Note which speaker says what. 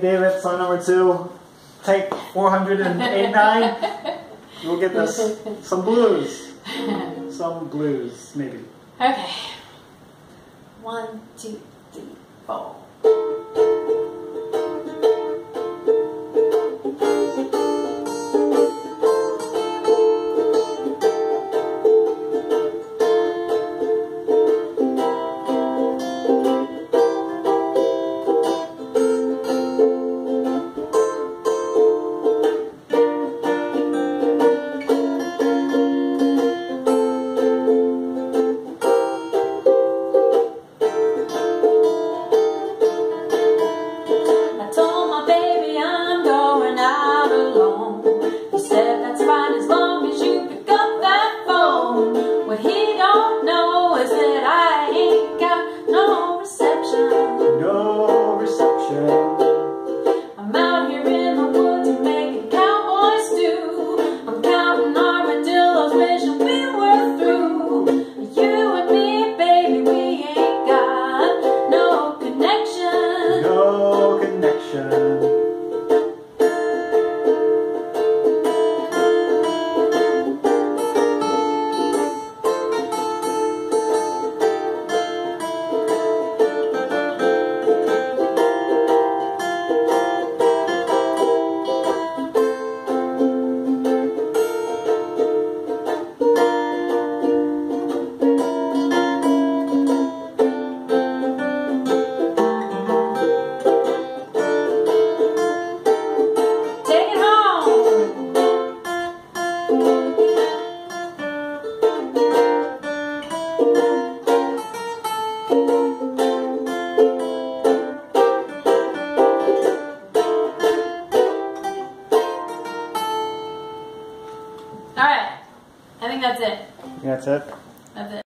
Speaker 1: David, sign number two, take 489. You'll get this. Some blues. Some blues, maybe.
Speaker 2: Okay. One, two, three, four. Alright, I think that's it.
Speaker 1: That's it.
Speaker 2: That's it.